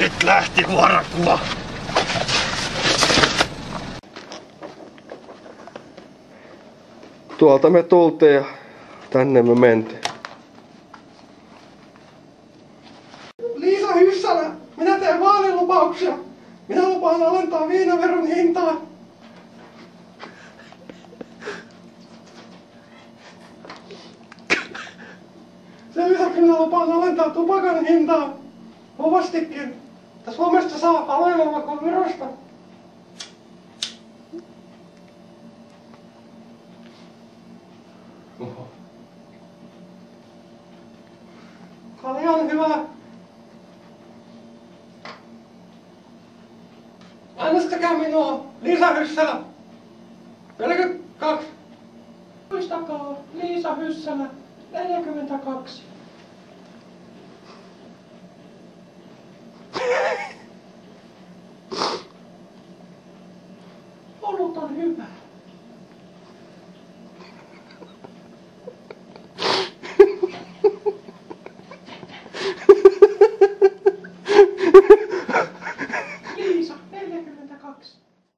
Nyt lähti varkua. Tuolta me tultiin ja tänne me mentiin. Liisa Hyssälä, minä teen vaalilupauksia. Minä lupaan alentaa viinaveron hintaa. Sen lisäksi minä lupaan alentaa tupakan hintaa. Kovastikin. Että Suomesta saa halvemmalla kuin Virosta. Kalja on hyvä. Äänestäkää minua, Liisa Hyssälä. 42. Muistakaa, Liisa Hyssälä, 42. Olut on hyvä.